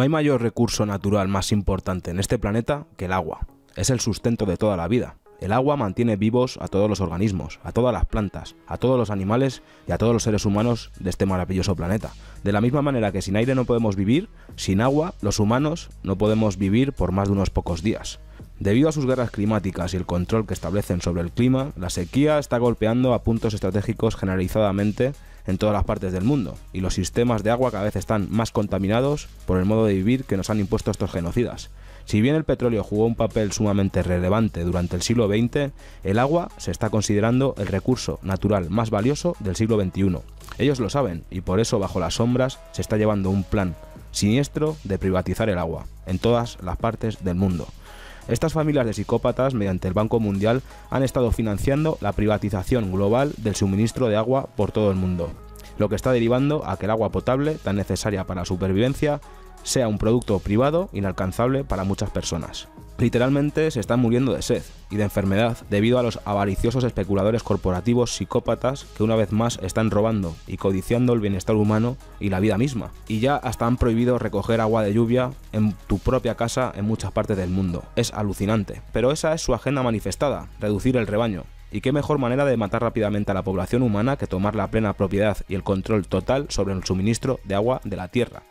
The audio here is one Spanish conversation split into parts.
No hay mayor recurso natural más importante en este planeta que el agua. Es el sustento de toda la vida. El agua mantiene vivos a todos los organismos, a todas las plantas, a todos los animales y a todos los seres humanos de este maravilloso planeta. De la misma manera que sin aire no podemos vivir, sin agua los humanos no podemos vivir por más de unos pocos días. Debido a sus guerras climáticas y el control que establecen sobre el clima, la sequía está golpeando a puntos estratégicos generalizadamente en todas las partes del mundo, y los sistemas de agua cada vez están más contaminados por el modo de vivir que nos han impuesto estos genocidas. Si bien el petróleo jugó un papel sumamente relevante durante el siglo XX, el agua se está considerando el recurso natural más valioso del siglo XXI. Ellos lo saben y por eso bajo las sombras se está llevando un plan siniestro de privatizar el agua en todas las partes del mundo. Estas familias de psicópatas, mediante el Banco Mundial, han estado financiando la privatización global del suministro de agua por todo el mundo, lo que está derivando a que el agua potable, tan necesaria para la supervivencia, sea un producto privado inalcanzable para muchas personas. Literalmente se están muriendo de sed y de enfermedad debido a los avariciosos especuladores corporativos psicópatas que una vez más están robando y codiciando el bienestar humano y la vida misma. Y ya hasta han prohibido recoger agua de lluvia en tu propia casa en muchas partes del mundo. Es alucinante. Pero esa es su agenda manifestada, reducir el rebaño. Y qué mejor manera de matar rápidamente a la población humana que tomar la plena propiedad y el control total sobre el suministro de agua de la Tierra.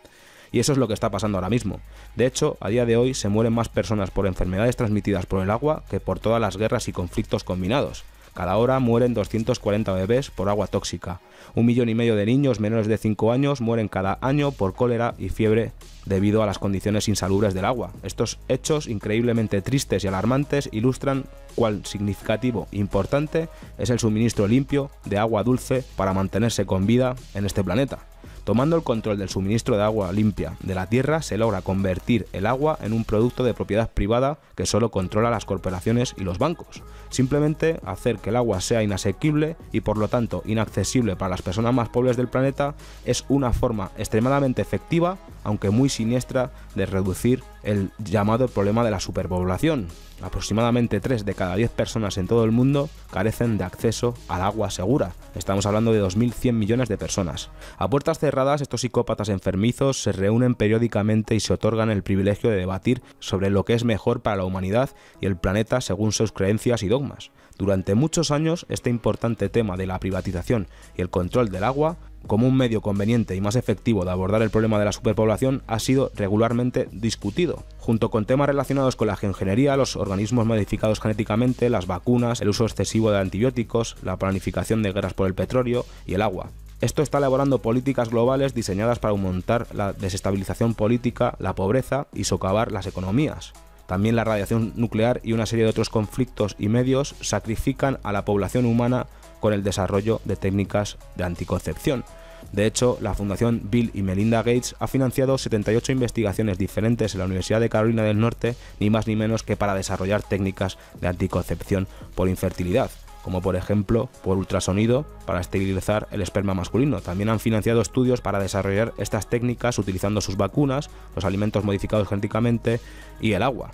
Y eso es lo que está pasando ahora mismo. De hecho, a día de hoy se mueren más personas por enfermedades transmitidas por el agua que por todas las guerras y conflictos combinados. Cada hora mueren 240 bebés por agua tóxica. Un millón y medio de niños menores de 5 años mueren cada año por cólera y fiebre debido a las condiciones insalubres del agua. Estos hechos increíblemente tristes y alarmantes ilustran cuán significativo e importante es el suministro limpio de agua dulce para mantenerse con vida en este planeta. Tomando el control del suministro de agua limpia de la tierra, se logra convertir el agua en un producto de propiedad privada que solo controla las corporaciones y los bancos. Simplemente hacer que el agua sea inasequible y por lo tanto inaccesible para las personas más pobres del planeta es una forma extremadamente efectiva, aunque muy siniestra, de reducir el llamado problema de la superpoblación. Aproximadamente 3 de cada 10 personas en todo el mundo carecen de acceso al agua segura. Estamos hablando de 2.100 millones de personas. A puertas cerradas, estos psicópatas enfermizos se reúnen periódicamente y se otorgan el privilegio de debatir sobre lo que es mejor para la humanidad y el planeta según sus creencias y dogmas. Durante muchos años, este importante tema de la privatización y el control del agua como un medio conveniente y más efectivo de abordar el problema de la superpoblación ha sido regularmente discutido, junto con temas relacionados con la geoingeniería, los organismos modificados genéticamente, las vacunas, el uso excesivo de antibióticos, la planificación de guerras por el petróleo y el agua. Esto está elaborando políticas globales diseñadas para aumentar la desestabilización política, la pobreza y socavar las economías. También la radiación nuclear y una serie de otros conflictos y medios sacrifican a la población humana con el desarrollo de técnicas de anticoncepción. De hecho, la Fundación Bill y Melinda Gates ha financiado 78 investigaciones diferentes en la Universidad de Carolina del Norte, ni más ni menos que para desarrollar técnicas de anticoncepción por infertilidad, como por ejemplo por ultrasonido para esterilizar el esperma masculino. También han financiado estudios para desarrollar estas técnicas utilizando sus vacunas, los alimentos modificados genéticamente y el agua.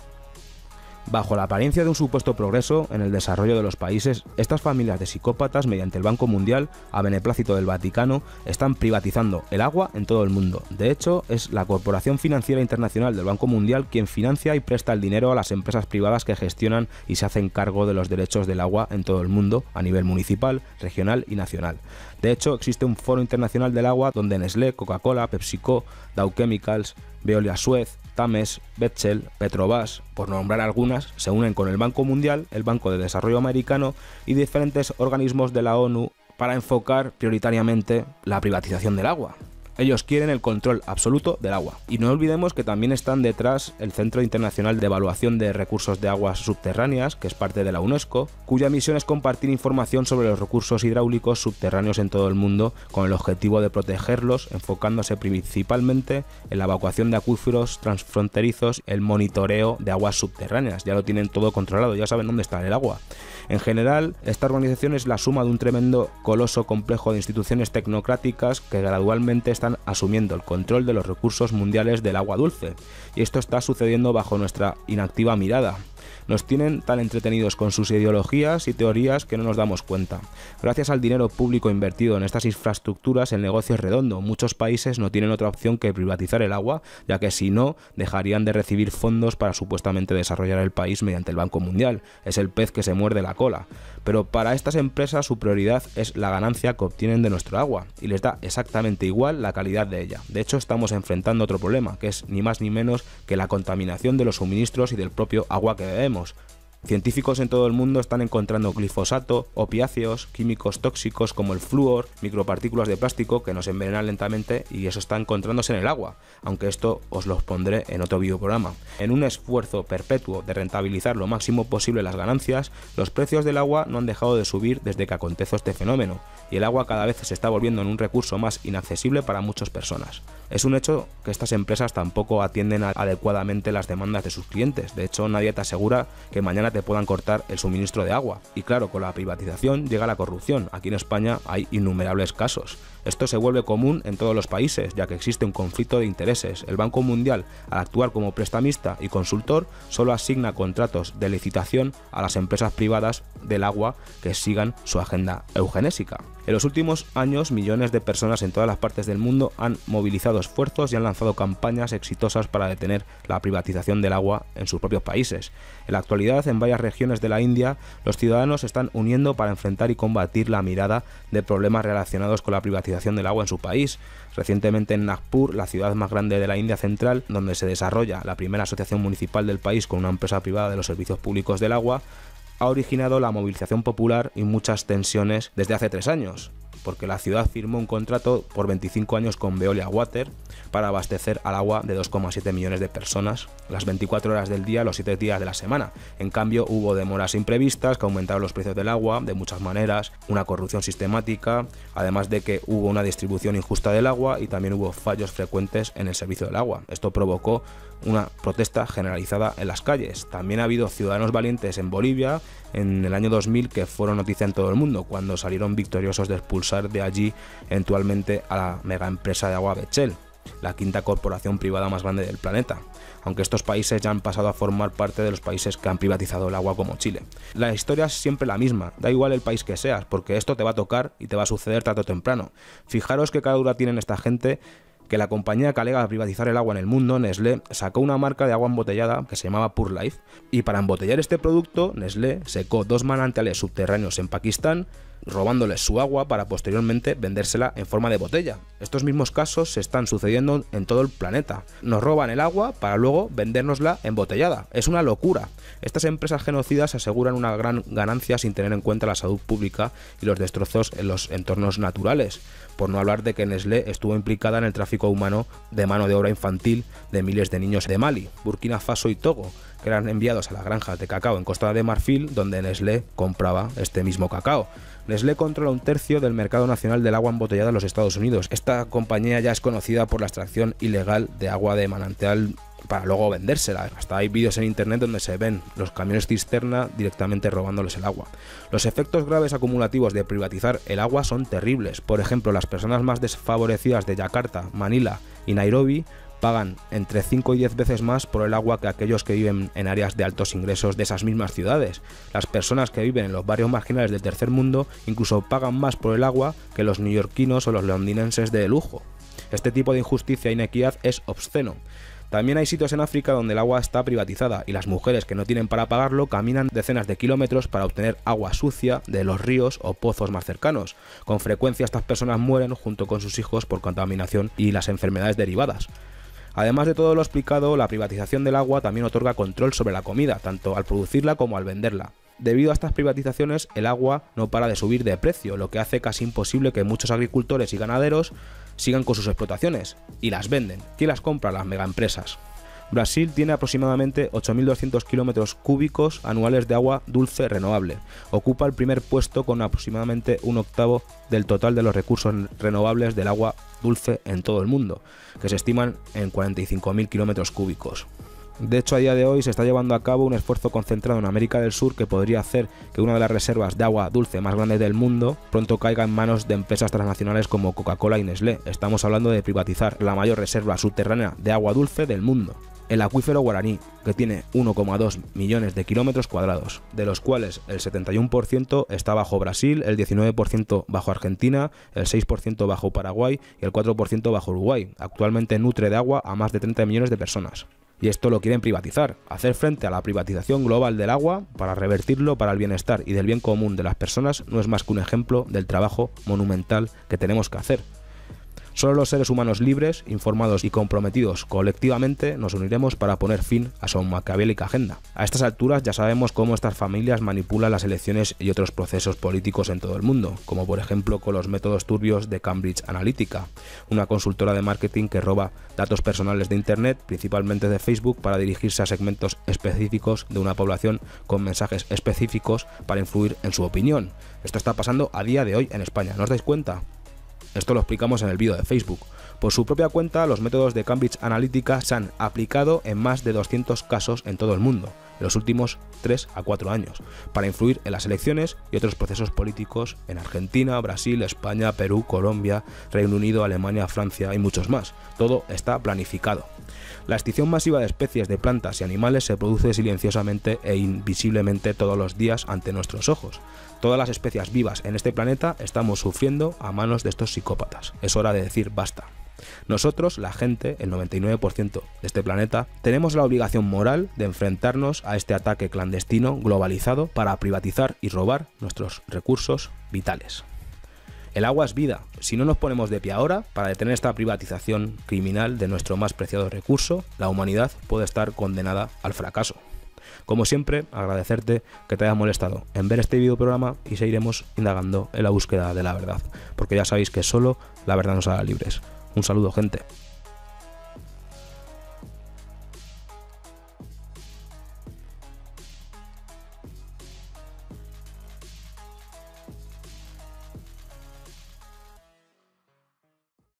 Bajo la apariencia de un supuesto progreso en el desarrollo de los países, estas familias de psicópatas, mediante el Banco Mundial, a beneplácito del Vaticano, están privatizando el agua en todo el mundo. De hecho, es la Corporación Financiera Internacional del Banco Mundial quien financia y presta el dinero a las empresas privadas que gestionan y se hacen cargo de los derechos del agua en todo el mundo, a nivel municipal, regional y nacional. De hecho, existe un foro internacional del agua donde Nestlé, Coca-Cola, PepsiCo, Dow Chemicals, Veolia Suez, Tames, Betzel, Petrobras, por nombrar algunas, se unen con el Banco Mundial, el Banco de Desarrollo Americano y diferentes organismos de la ONU para enfocar prioritariamente la privatización del agua. Ellos quieren el control absoluto del agua. Y no olvidemos que también están detrás el Centro Internacional de Evaluación de Recursos de Aguas Subterráneas, que es parte de la UNESCO, cuya misión es compartir información sobre los recursos hidráulicos subterráneos en todo el mundo con el objetivo de protegerlos, enfocándose principalmente en la evacuación de acuíferos transfronterizos, el monitoreo de aguas subterráneas. Ya lo tienen todo controlado, ya saben dónde está el agua. En general, esta organización es la suma de un tremendo coloso complejo de instituciones tecnocráticas que gradualmente están asumiendo el control de los recursos mundiales del agua dulce, y esto está sucediendo bajo nuestra inactiva mirada. Nos tienen tan entretenidos con sus ideologías y teorías que no nos damos cuenta. Gracias al dinero público invertido en estas infraestructuras, el negocio es redondo. Muchos países no tienen otra opción que privatizar el agua, ya que si no, dejarían de recibir fondos para supuestamente desarrollar el país mediante el Banco Mundial. Es el pez que se muerde la cola. Pero para estas empresas su prioridad es la ganancia que obtienen de nuestro agua y les da exactamente igual la calidad de ella. De hecho, estamos enfrentando otro problema, que es ni más ni menos que la contaminación de los suministros y del propio agua que bebemos. Científicos en todo el mundo están encontrando glifosato, opiáceos, químicos tóxicos como el flúor, micropartículas de plástico que nos envenenan lentamente y eso está encontrándose en el agua, aunque esto os lo pondré en otro videoprograma. En un esfuerzo perpetuo de rentabilizar lo máximo posible las ganancias, los precios del agua no han dejado de subir desde que aconteció este fenómeno, y el agua cada vez se está volviendo en un recurso más inaccesible para muchas personas. Es un hecho que estas empresas tampoco atienden adecuadamente las demandas de sus clientes, de hecho nadie te asegura que mañana te puedan cortar el suministro de agua. Y claro, con la privatización llega la corrupción. Aquí en España hay innumerables casos. Esto se vuelve común en todos los países, ya que existe un conflicto de intereses. El Banco Mundial, al actuar como prestamista y consultor, solo asigna contratos de licitación a las empresas privadas del agua que sigan su agenda eugenésica. En los últimos años, millones de personas en todas las partes del mundo han movilizado esfuerzos y han lanzado campañas exitosas para detener la privatización del agua en sus propios países. En la actualidad, en varias regiones de la India, los ciudadanos se están uniendo para enfrentar y combatir la mirada de problemas relacionados con la privatización del agua en su país. Recientemente en Nagpur, la ciudad más grande de la India central, donde se desarrolla la primera asociación municipal del país con una empresa privada de los servicios públicos del agua, ha originado la movilización popular y muchas tensiones desde hace tres años porque la ciudad firmó un contrato por 25 años con Veolia Water para abastecer al agua de 2,7 millones de personas las 24 horas del día, los 7 días de la semana. En cambio, hubo demoras imprevistas que aumentaron los precios del agua de muchas maneras, una corrupción sistemática, además de que hubo una distribución injusta del agua y también hubo fallos frecuentes en el servicio del agua. Esto provocó una protesta generalizada en las calles. También ha habido ciudadanos valientes en Bolivia en el año 2000 que fueron noticia en todo el mundo cuando salieron victoriosos de expulsar de allí eventualmente a la mega empresa de agua Bechel, la quinta corporación privada más grande del planeta, aunque estos países ya han pasado a formar parte de los países que han privatizado el agua como Chile. La historia es siempre la misma, da igual el país que seas, porque esto te va a tocar y te va a suceder tarde o temprano. Fijaros qué dura tienen esta gente que la compañía que alega privatizar el agua en el mundo, Nestlé, sacó una marca de agua embotellada que se llamaba Pure Life, y para embotellar este producto, Nestlé secó dos manantiales subterráneos en Pakistán, robándoles su agua para posteriormente vendérsela en forma de botella. Estos mismos casos se están sucediendo en todo el planeta. Nos roban el agua para luego vendérnosla embotellada. Es una locura. Estas empresas genocidas aseguran una gran ganancia sin tener en cuenta la salud pública y los destrozos en los entornos naturales. Por no hablar de que Nestlé estuvo implicada en el tráfico humano de mano de obra infantil de miles de niños de Mali, Burkina Faso y Togo, que eran enviados a las granjas de cacao en Costa de Marfil, donde Nestlé compraba este mismo cacao. Nestlé controla un tercio del mercado nacional del agua embotellada en los Estados Unidos. Esta compañía ya es conocida por la extracción ilegal de agua de manantial para luego vendérsela. Hasta hay vídeos en internet donde se ven los camiones cisterna directamente robándoles el agua. Los efectos graves acumulativos de privatizar el agua son terribles. Por ejemplo, las personas más desfavorecidas de Yakarta, Manila y Nairobi pagan entre 5 y 10 veces más por el agua que aquellos que viven en áreas de altos ingresos de esas mismas ciudades. Las personas que viven en los barrios marginales del tercer mundo incluso pagan más por el agua que los neoyorquinos o los londinenses de lujo. Este tipo de injusticia e inequidad es obsceno. También hay sitios en África donde el agua está privatizada y las mujeres que no tienen para pagarlo caminan decenas de kilómetros para obtener agua sucia de los ríos o pozos más cercanos. Con frecuencia estas personas mueren junto con sus hijos por contaminación y las enfermedades derivadas. Además de todo lo explicado, la privatización del agua también otorga control sobre la comida, tanto al producirla como al venderla. Debido a estas privatizaciones, el agua no para de subir de precio, lo que hace casi imposible que muchos agricultores y ganaderos sigan con sus explotaciones y las venden. ¿Quién las compra? Las megaempresas. Brasil tiene aproximadamente 8.200 kilómetros cúbicos anuales de agua dulce renovable. Ocupa el primer puesto con aproximadamente un octavo del total de los recursos renovables del agua dulce en todo el mundo, que se estiman en 45.000 kilómetros cúbicos. De hecho, a día de hoy se está llevando a cabo un esfuerzo concentrado en América del Sur que podría hacer que una de las reservas de agua dulce más grandes del mundo pronto caiga en manos de empresas transnacionales como Coca-Cola y Nestlé. Estamos hablando de privatizar la mayor reserva subterránea de agua dulce del mundo. El acuífero guaraní, que tiene 1,2 millones de kilómetros cuadrados, de los cuales el 71% está bajo Brasil, el 19% bajo Argentina, el 6% bajo Paraguay y el 4% bajo Uruguay. Actualmente nutre de agua a más de 30 millones de personas. Y esto lo quieren privatizar, hacer frente a la privatización global del agua para revertirlo para el bienestar y del bien común de las personas no es más que un ejemplo del trabajo monumental que tenemos que hacer. Solo los seres humanos libres, informados y comprometidos colectivamente nos uniremos para poner fin a su maquiavélica agenda. A estas alturas ya sabemos cómo estas familias manipulan las elecciones y otros procesos políticos en todo el mundo, como por ejemplo con los métodos turbios de Cambridge Analytica, una consultora de marketing que roba datos personales de Internet, principalmente de Facebook, para dirigirse a segmentos específicos de una población con mensajes específicos para influir en su opinión. Esto está pasando a día de hoy en España, ¿no os dais cuenta? Esto lo explicamos en el vídeo de Facebook. Por su propia cuenta, los métodos de Cambridge Analytica se han aplicado en más de 200 casos en todo el mundo, en los últimos 3 a 4 años, para influir en las elecciones y otros procesos políticos en Argentina, Brasil, España, Perú, Colombia, Reino Unido, Alemania, Francia y muchos más. Todo está planificado. La extinción masiva de especies de plantas y animales se produce silenciosamente e invisiblemente todos los días ante nuestros ojos. Todas las especies vivas en este planeta estamos sufriendo a manos de estos psicópatas. Es hora de decir basta. Nosotros, la gente, el 99% de este planeta, tenemos la obligación moral de enfrentarnos a este ataque clandestino globalizado para privatizar y robar nuestros recursos vitales. El agua es vida. Si no nos ponemos de pie ahora para detener esta privatización criminal de nuestro más preciado recurso, la humanidad puede estar condenada al fracaso. Como siempre, agradecerte que te haya molestado en ver este video programa y seguiremos indagando en la búsqueda de la verdad, porque ya sabéis que solo la verdad nos hará libres. Un saludo, gente.